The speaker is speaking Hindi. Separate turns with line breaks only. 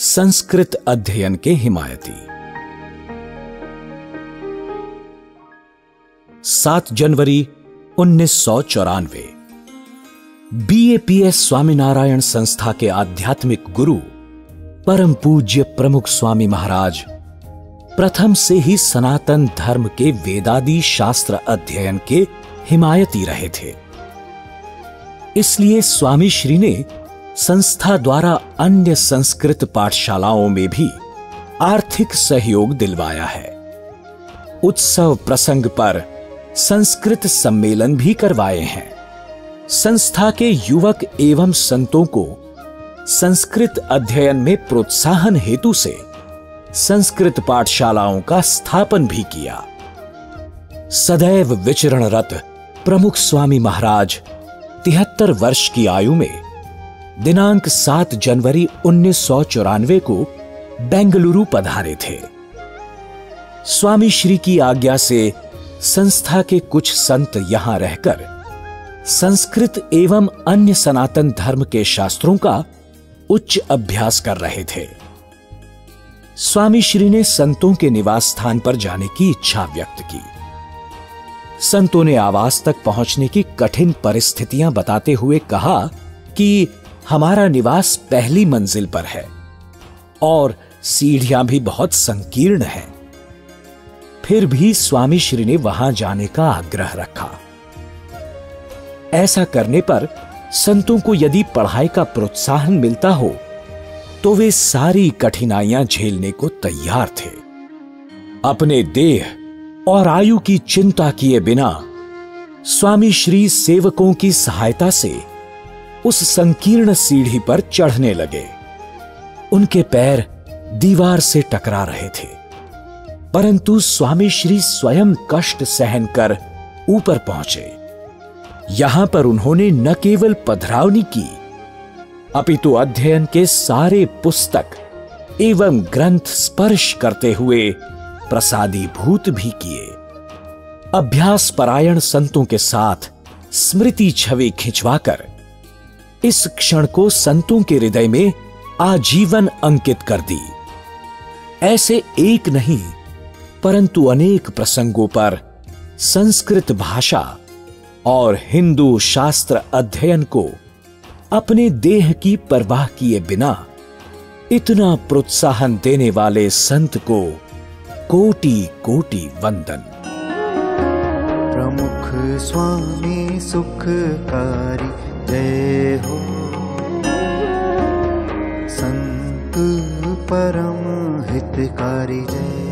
संस्कृत अध्ययन के हिमायती। सात जनवरी उन्नीस सौ चौरानवे बीएपीएस स्वामीनारायण संस्था के आध्यात्मिक गुरु, परम पूज्य प्रमुख स्वामी महाराज, प्रथम से ही सनातन धर्म के वेदादि शास्त्र अध्ययन के हिमायती रहे थे। इसलिए स्वामी श्री ने संस्था द्वारा अन्य संस्कृत पाठशालाओं में भी आर्थिक सहयोग दिलवाया है। उत्सव प्रसंग पर संस्कृत सम्मेलन भी करवाए हैं। संस्था के युवक एवं संतों को संस्कृत अध्ययन में प्रोत्साहन हेतु से संस्कृत पाठशालाओं का स्थापन भी किया। सदैव विचरणरत प्रमुख स्वामी महाराज तिहत्तर वर्ष की आयु में दिनांक 7 जनवरी उन्नीस सौ चौरानवे को बेंगलुरु पधारे थे। स्वामी श्री की आज्ञा से संस्था के कुछ संत यहाँ रहकर संस्कृत एवं अन्य सनातन धर्म के शास्त्रों का उच्च अभ्यास कर रहे थे। स्वामी श्री ने संतों के निवास स्थान पर जाने की इच्छा व्यक्त की। संतों ने आवास तक पहुँचने की कठिन परिस्थितियाँ बताते हुए कहा कि हमारा निवास पहली मंजिल पर है और सीढ़ियाँ भी बहुत संकीर्ण हैं। फिर भी स्वामी श्री ने वहाँ जाने का आग्रह रखा। ऐसा करने पर संतों को यदि पढ़ाई का प्रोत्साहन मिलता हो तो वे सारी कठिनाइयाँ झेलने को तैयार थे। अपने देह और आयु की चिंता किए बिना स्वामी श्री सेवकों की सहायता से उस संकीर्ण सीढ़ी पर चढ़ने लगे। उनके पैर दीवार से टकरा रहे थे। परंतु स्वामी श्री स्वयं कष्ट सहन कर ऊपर पहुँचे। यहाँ पर उन्होंने न केवल पधरावनी की, अपितु अध्ययन के सारे पुस्तक एवं ग्रंथ स्पर्श करते हुए प्रसादी भूत भी किए। अभ्यास परायण संतों के साथ स्मृति छवि खिंचवाकर इस क्षण को संतों के हृदय में आजीवन अंकित कर दी। ऐसे एक नहीं, परंतु अनेक प्रसंगों पर संस्कृत भाषा और हिंदू शास्त्र अध्ययन को अपने देह की परवाह किए बिना इतना प्रोत्साहन देने वाले संत को कोटि कोटि वंदन।
प्रमुख स्वामी सुखकारी जय हो। संत परम हितकारी जय।